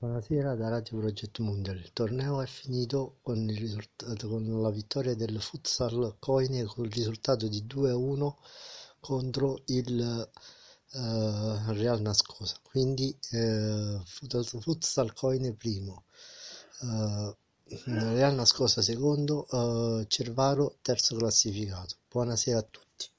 Buonasera da Radio Progetto Mundial. Il torneo è finito con, con la vittoria del Futsal Coine con il risultato di 2-1 contro il uh, Real Nascosa. Quindi uh, Futsal Coine primo, uh, Real Nascosa secondo, Cervaro terzo classificato. Buonasera a tutti.